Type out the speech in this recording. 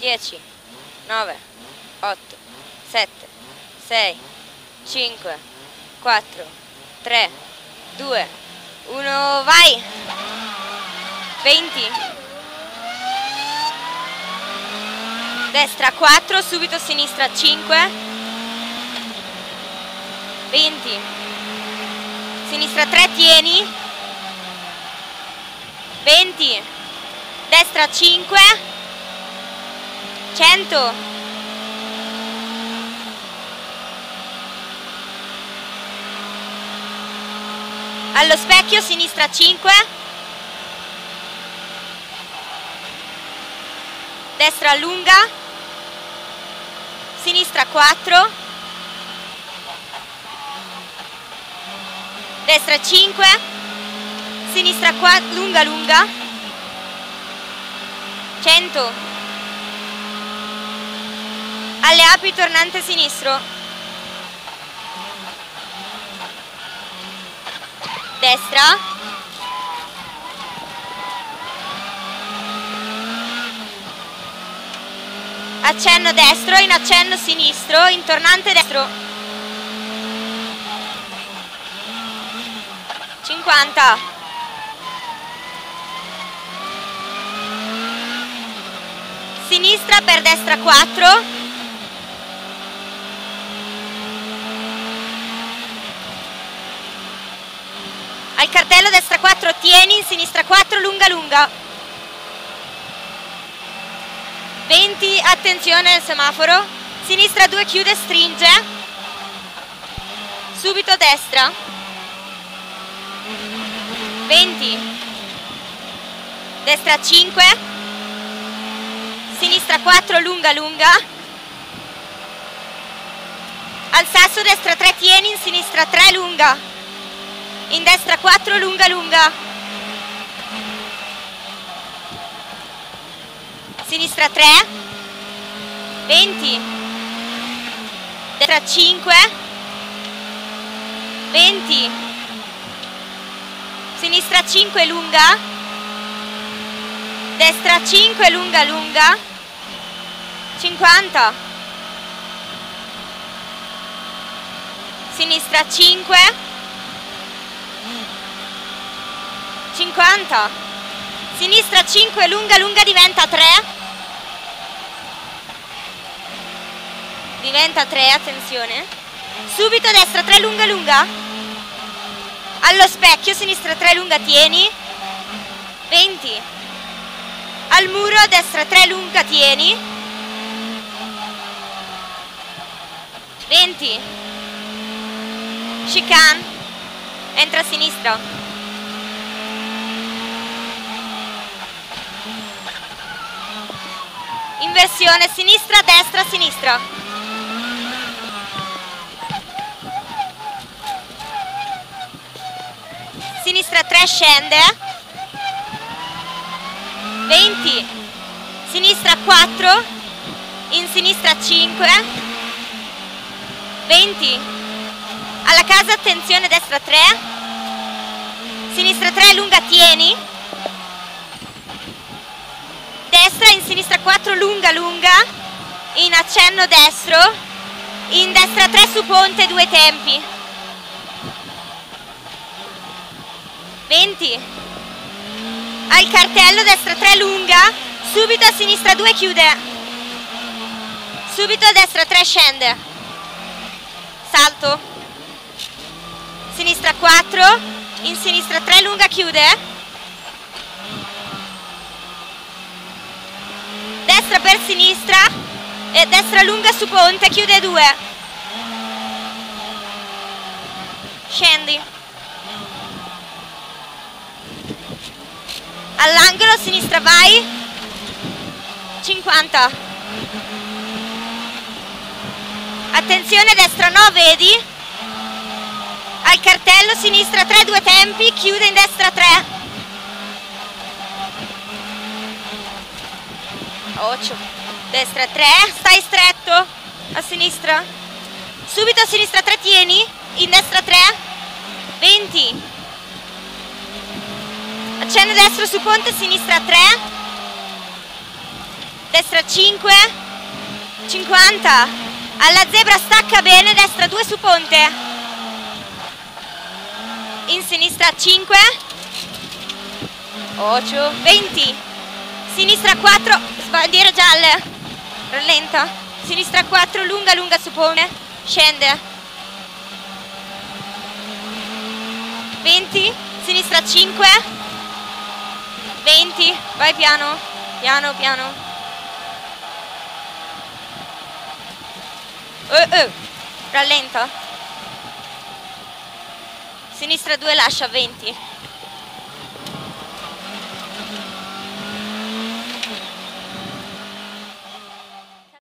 10, 9, 8, 7, 6, 5, 4, 3, 2, 1, vai! 20, destra 4, subito sinistra 5, 20, sinistra 3, tieni, 20, destra 5, 100, allo specchio sinistra 5, destra lunga, sinistra 4, destra 5, sinistra 4, lunga lunga, 100, alle api tornante sinistro, destra, accenno destro, in accenno sinistro, in tornante destro, 50, sinistra per destra 4, cartello destra 4 tieni, in sinistra 4 lunga lunga. 20 attenzione al semaforo. Sinistra 2 chiude stringe. Subito destra. 20 destra 5 sinistra 4 lunga lunga. Al sasso destra 3 tieni in sinistra 3 lunga in destra 4 lunga lunga. Sinistra 3 20 destra 5 20 sinistra 5 lunga. Destra 5 lunga lunga. 50 sinistra 5 50 sinistra 5 lunga lunga diventa 3 diventa 3 attenzione. Subito destra 3 lunga lunga. Allo specchio sinistra 3 lunga tieni. 20 al muro destra 3 lunga tieni. 20 chicane entra a sinistra inversione sinistra destra sinistra. Sinistra 3 scende. 20 sinistra 4 in sinistra 5 20 alla casa attenzione destra 3 sinistra 3 lunga tieni destra, in sinistra 4, lunga lunga, in accenno destro, in destra 3 su ponte, due tempi. 20. Al cartello, destra 3 lunga, subito a sinistra 2 chiude. Subito a destra 3 scende. Salto. Sinistra 4, in sinistra 3 lunga chiude. Destra per sinistra e destra lunga su ponte, chiude due. Scendi. All'angolo, sinistra vai. 50. Attenzione, destra no, vedi? Al cartello, sinistra 3, due tempi, chiude in destra 3. 8 destra 3 stai stretto. A sinistra. Subito a sinistra 3 tieni. In destra 3 20 accenno destro su ponte sinistra 3 destra 5, 50, alla zebra stacca bene, destra 2 su ponte, in sinistra 5, 8, 20, sinistra 4, bandiera gialle, rallenta, sinistra 4, lunga lunga su ponte, scende, 20, sinistra 5, 20, vai piano, piano piano. Uh, uh, rallenta. Sinistra 2 lascia 20.